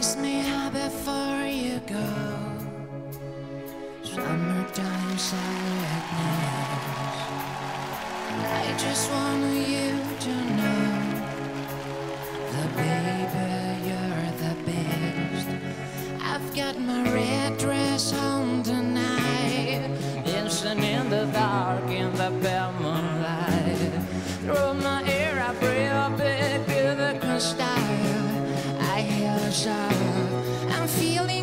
Kiss me high before you go. Summertime sadness. I just want you to know that, baby, you're the best. I've got my red dress on tonight, dancing in the dark in the pale moonlight. Through my hair, I breathe a big biblical style. I hear a sound, feeling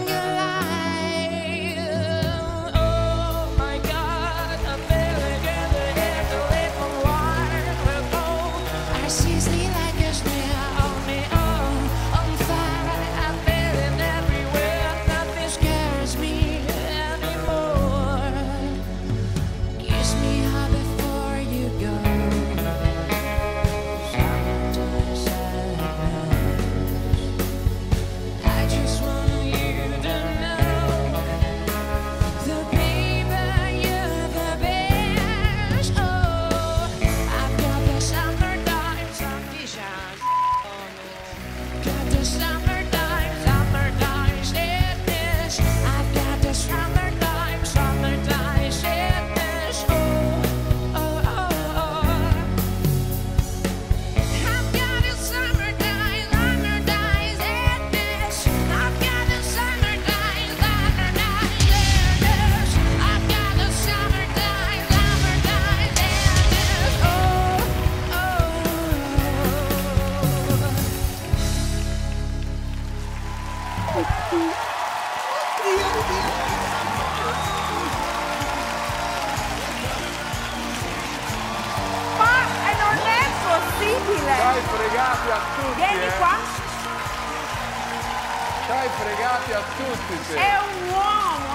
Ma eh, non è possibile! Dai fregati a tutti, Vieni eh. qua, Dai fregati a tutti, sì. è un uomo!